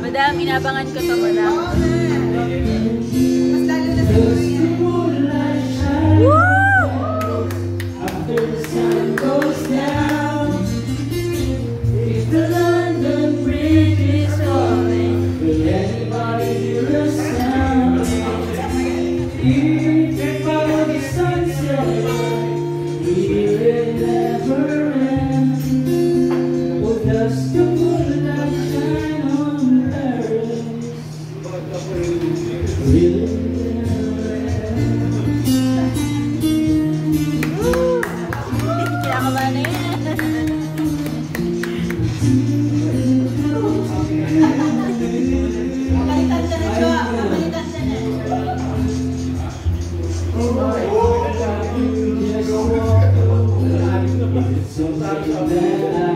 Madami inabangan ko to, madam. だね Sometimes I'm